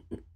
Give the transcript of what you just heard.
Mm-hmm.